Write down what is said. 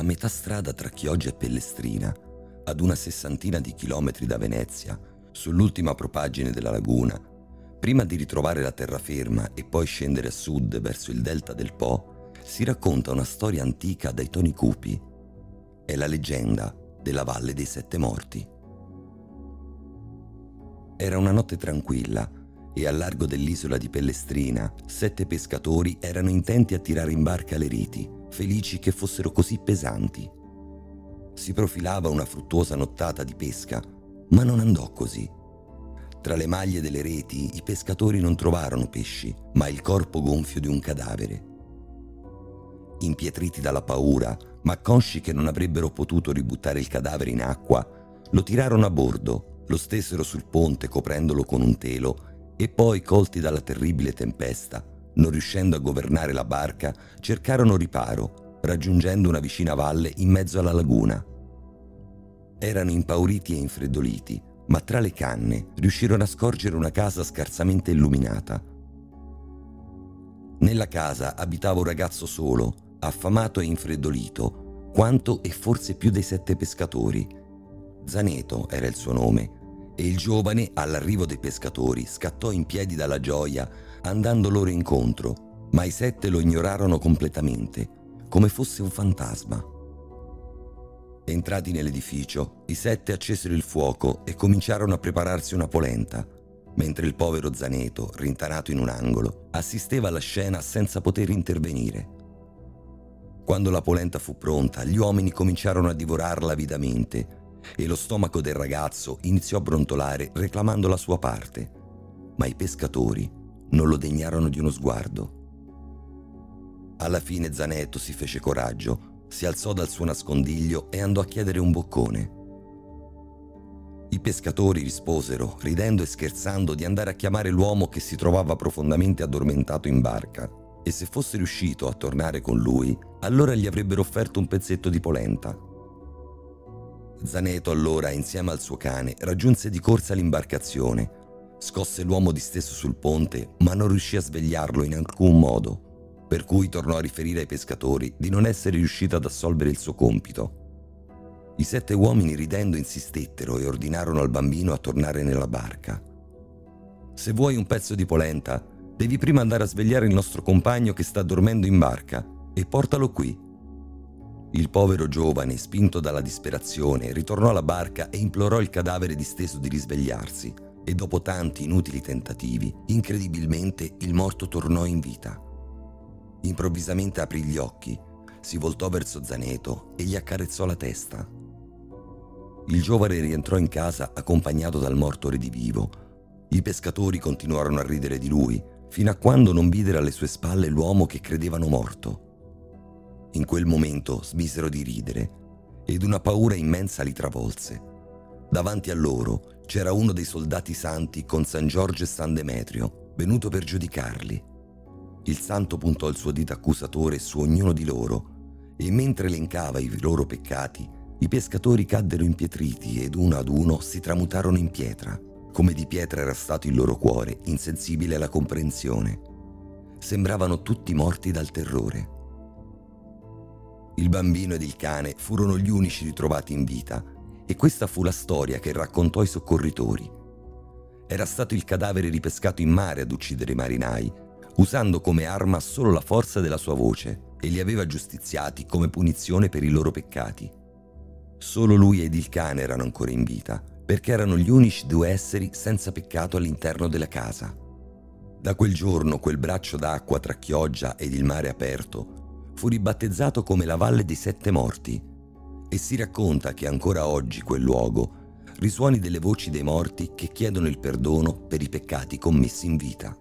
a metà strada tra Chioggia e Pellestrina, ad una sessantina di chilometri da Venezia, sull'ultima propaggine della laguna, prima di ritrovare la terraferma e poi scendere a sud verso il delta del Po, si racconta una storia antica dai toni cupi. È la leggenda della Valle dei Sette Morti. Era una notte tranquilla e al largo dell'isola di Pellestrina sette pescatori erano intenti a tirare in barca le riti, felici che fossero così pesanti. Si profilava una fruttuosa nottata di pesca, ma non andò così. Tra le maglie delle reti i pescatori non trovarono pesci, ma il corpo gonfio di un cadavere. Impietriti dalla paura, ma consci che non avrebbero potuto ributtare il cadavere in acqua, lo tirarono a bordo, lo stessero sul ponte coprendolo con un telo e poi, colti dalla terribile tempesta, non riuscendo a governare la barca, cercarono riparo, raggiungendo una vicina valle in mezzo alla laguna. Erano impauriti e infreddoliti, ma tra le canne riuscirono a scorgere una casa scarsamente illuminata. Nella casa abitava un ragazzo solo, affamato e infreddolito, quanto e forse più dei sette pescatori. Zaneto era il suo nome, e il giovane, all'arrivo dei pescatori, scattò in piedi dalla gioia, andando loro incontro, ma i sette lo ignorarono completamente, come fosse un fantasma. Entrati nell'edificio, i sette accesero il fuoco e cominciarono a prepararsi una polenta, mentre il povero Zaneto, rintanato in un angolo, assisteva alla scena senza poter intervenire. Quando la polenta fu pronta, gli uomini cominciarono a divorarla avidamente e lo stomaco del ragazzo iniziò a brontolare reclamando la sua parte, ma i pescatori non lo degnarono di uno sguardo. Alla fine Zanetto si fece coraggio, si alzò dal suo nascondiglio e andò a chiedere un boccone. I pescatori risposero, ridendo e scherzando, di andare a chiamare l'uomo che si trovava profondamente addormentato in barca e se fosse riuscito a tornare con lui, allora gli avrebbero offerto un pezzetto di polenta. Zaneto allora, insieme al suo cane, raggiunse di corsa l'imbarcazione. Scosse l'uomo disteso sul ponte, ma non riuscì a svegliarlo in alcun modo, per cui tornò a riferire ai pescatori di non essere riuscito ad assolvere il suo compito. I sette uomini ridendo insistettero e ordinarono al bambino a tornare nella barca. Se vuoi un pezzo di polenta, devi prima andare a svegliare il nostro compagno che sta dormendo in barca e portalo qui, il povero giovane, spinto dalla disperazione, ritornò alla barca e implorò il cadavere disteso di risvegliarsi. E dopo tanti inutili tentativi, incredibilmente il morto tornò in vita. Improvvisamente aprì gli occhi, si voltò verso Zaneto e gli accarezzò la testa. Il giovane rientrò in casa accompagnato dal morto redivivo. I pescatori continuarono a ridere di lui, fino a quando non videro alle sue spalle l'uomo che credevano morto. In quel momento smisero di ridere ed una paura immensa li travolse. Davanti a loro c'era uno dei soldati santi con San Giorgio e San Demetrio, venuto per giudicarli. Il santo puntò il suo dito accusatore su ognuno di loro e mentre elencava i loro peccati, i pescatori caddero impietriti ed uno ad uno si tramutarono in pietra, come di pietra era stato il loro cuore, insensibile alla comprensione. Sembravano tutti morti dal terrore. Il bambino ed il cane furono gli unici ritrovati in vita e questa fu la storia che raccontò ai soccorritori. Era stato il cadavere ripescato in mare ad uccidere i marinai, usando come arma solo la forza della sua voce e li aveva giustiziati come punizione per i loro peccati. Solo lui ed il cane erano ancora in vita, perché erano gli unici due esseri senza peccato all'interno della casa. Da quel giorno quel braccio d'acqua tra Chioggia ed il mare aperto fu ribattezzato come la Valle dei Sette Morti e si racconta che ancora oggi quel luogo risuoni delle voci dei morti che chiedono il perdono per i peccati commessi in vita.